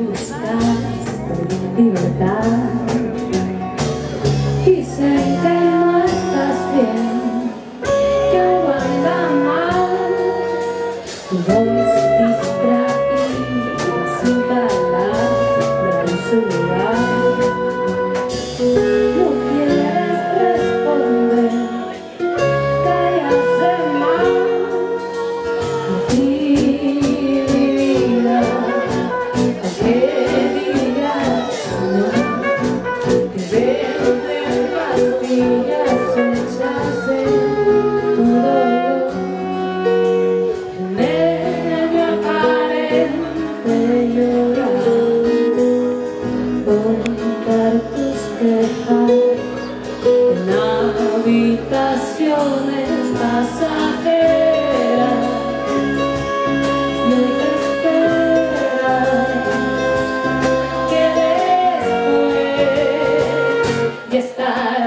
libertad, libertad. He said,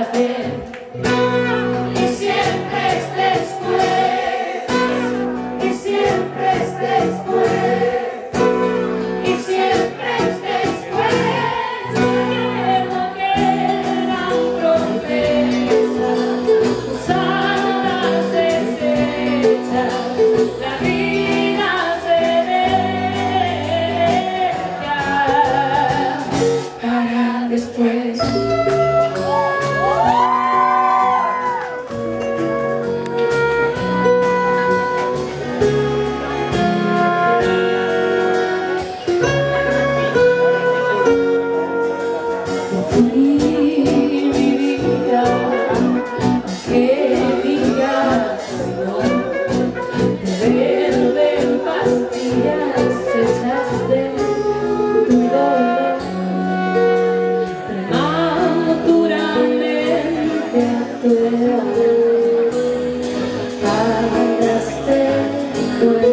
Y siempre es después, y siempre es después, y siempre es después porque no era promesa. Las alas la vida se ve para después. away.